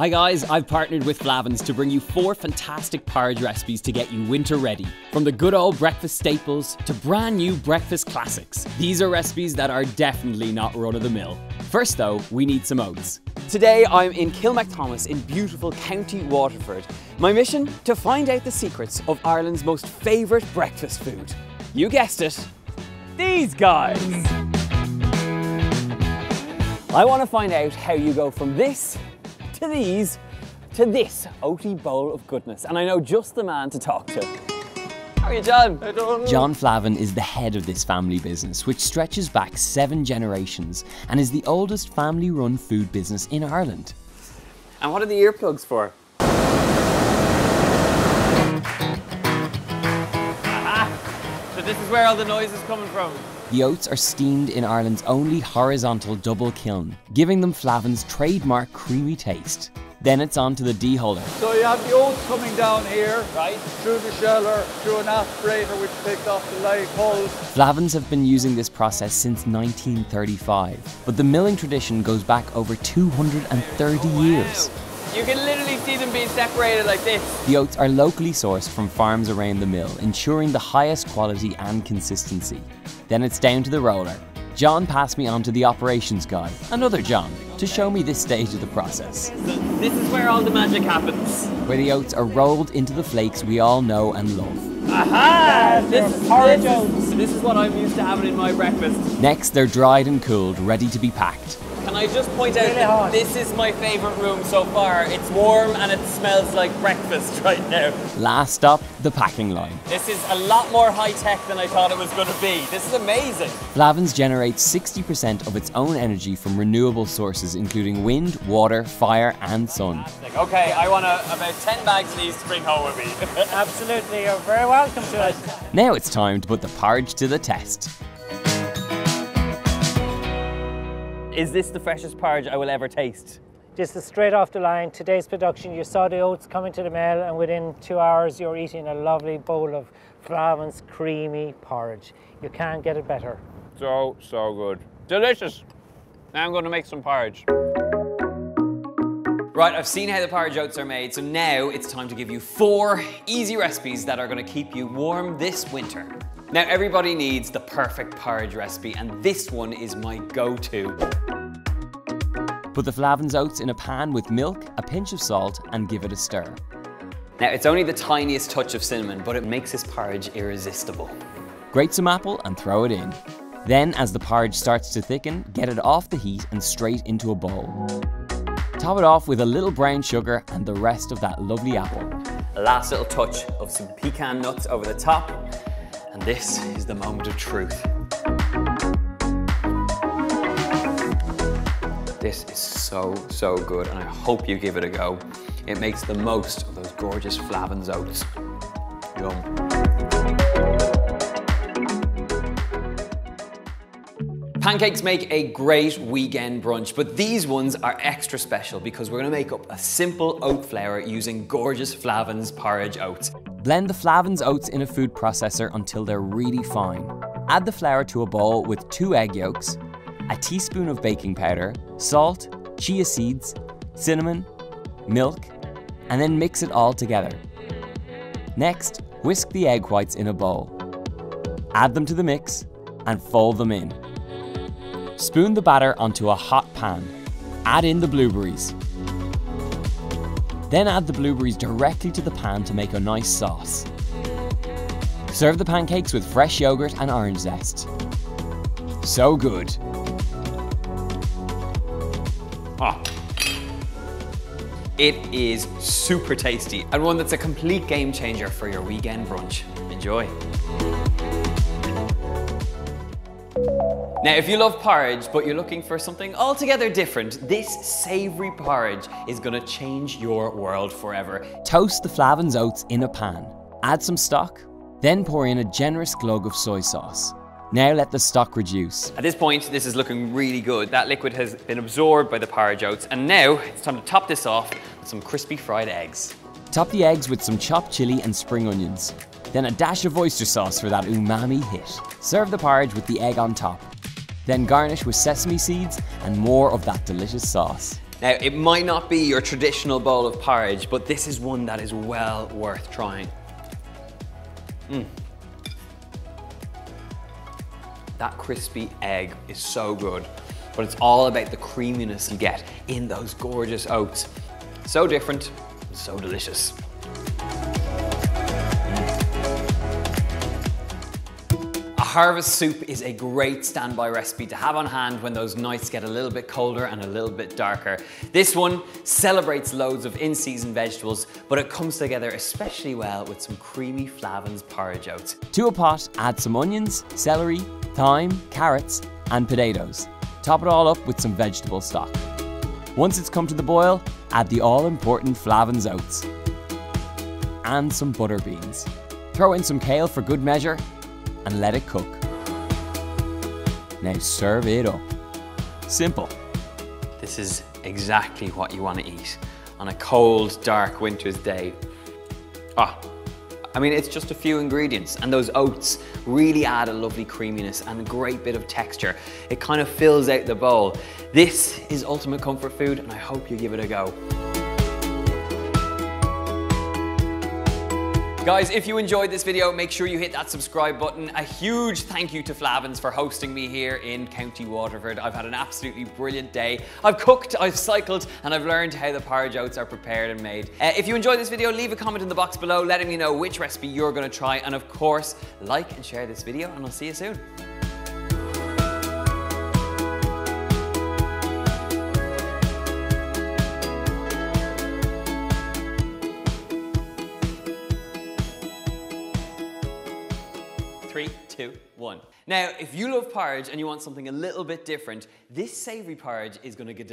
Hi guys, I've partnered with Flahavans to bring you four fantastic porridge recipes to get you winter ready. From the good old breakfast staples to brand new breakfast classics. These are recipes that are definitely not run of the mill. First though, we need some oats. Today I'm in Kilmacthomas in beautiful County Waterford. My mission? To find out the secrets of Ireland's most favourite breakfast food. You guessed it, these guys! I want to find out how you go from this to these to this oaty bowl of goodness. And I know just the man to talk to. How are you, John? John Flahavan is the head of this family business, which stretches back seven generations and is the oldest family run food business in Ireland. And what are the earplugs for? Aha! So this is where all the noise is coming from. The oats are steamed in Ireland's only horizontal double kiln, giving them Flahavan's trademark creamy taste. Then it's on to the dehuller. So you have the oats coming down here, right, through the sheller, through an aspirator which takes off the light hulls. Flahavans have been using this process since 1935, but the milling tradition goes back over 230 years. You can literally see them being separated like this. The oats are locally sourced from farms around the mill, ensuring the highest quality and consistency. Then it's down to the roller. John passed me on to the operations guy, another John, to show me this stage of the process. This is where all the magic happens. Where the oats are rolled into the flakes we all know and love. Aha! This is porridge oats. This is what I'm used to having in my breakfast. Next, they're dried and cooled, ready to be packed. Can I just point out really that this is my favourite room so far? It's warm and it smells like breakfast right now. Last stop, the packing line. This is a lot more high tech than I thought it was going to be. This is amazing. Flahavans generates 60% of its own energy from renewable sources, including wind, water, fire, and sun. Okay, I want a, about 10 bags of these to bring home with me. Absolutely, you're very welcome to it. Now it's time to put the porridge to the test. Is this the freshest porridge I will ever taste? This is straight off the line. Today's production, you saw the oats coming to the mill and within two hours you're eating a lovely bowl of Flahavan's creamy porridge. You can't get it better. So, so good. Delicious. Now I'm going to make some porridge. Right, I've seen how the porridge oats are made, so now it's time to give you four easy recipes that are going to keep you warm this winter. Now everybody needs the perfect porridge recipe and this one is my go-to. Put the Flahavans oats in a pan with milk, a pinch of salt and give it a stir. Now it's only the tiniest touch of cinnamon but it makes this porridge irresistible. Grate some apple and throw it in. Then as the porridge starts to thicken, get it off the heat and straight into a bowl. Top it off with a little brown sugar and the rest of that lovely apple. A last little touch of some pecan nuts over the top and this is the moment of truth. This is so, so good, and I hope you give it a go. It makes the most of those gorgeous Flahavans oats. Yum. Pancakes make a great weekend brunch, but these ones are extra special because we're gonna make up a simple oat flour using gorgeous Flahavans porridge oats. Blend the Flahavans oats in a food processor until they're really fine. Add the flour to a bowl with two egg yolks, a teaspoon of baking powder, salt, chia seeds, cinnamon, milk, and then mix it all together. Next, whisk the egg whites in a bowl. Add them to the mix and fold them in. Spoon the batter onto a hot pan. Add in the blueberries. Then add the blueberries directly to the pan to make a nice sauce. Serve the pancakes with fresh yogurt and orange zest. So good. Ah. It is super tasty and one that's a complete game changer for your weekend brunch. Enjoy. Now, if you love porridge, but you're looking for something altogether different, this savory porridge is gonna change your world forever. Toast the Flahavans oats in a pan. Add some stock, then pour in a generous glug of soy sauce. Now let the stock reduce. At this point, this is looking really good. That liquid has been absorbed by the porridge oats, and now it's time to top this off with some crispy fried eggs. Top the eggs with some chopped chili and spring onions. Then a dash of oyster sauce for that umami hit. Serve the porridge with the egg on top. Then garnish with sesame seeds and more of that delicious sauce. Now, it might not be your traditional bowl of porridge, but this is one that is well worth trying. Mm. That crispy egg is so good, but it's all about the creaminess you get in those gorgeous oats. So different, so delicious. Harvest soup is a great standby recipe to have on hand when those nights get a little bit colder and a little bit darker. This one celebrates loads of in-season vegetables, but it comes together especially well with some creamy Flahavans porridge oats. To a pot, add some onions, celery, thyme, carrots, and potatoes. Top it all up with some vegetable stock. Once it's come to the boil, add the all-important Flahavans oats and some butter beans. Throw in some kale for good measure and let it cook. Now serve it up. Simple. This is exactly what you want to eat on a cold, dark winter's day. Ah, I mean, it's just a few ingredients and those oats really add a lovely creaminess and a great bit of texture. It kind of fills out the bowl. This is ultimate comfort food and I hope you give it a go. Guys, if you enjoyed this video, make sure you hit that subscribe button. A huge thank you to Flahavans for hosting me here in County Waterford. I've had an absolutely brilliant day. I've cooked, I've cycled, and I've learned how the porridge oats are prepared and made. Uh, if you enjoyed this video, leave a comment in the box below letting me know which recipe you're gonna try. And of course, like and share this video, and I'll see you soon. Three, two, one. Now, if you love porridge and you want something a little bit different, this savory porridge is gonna get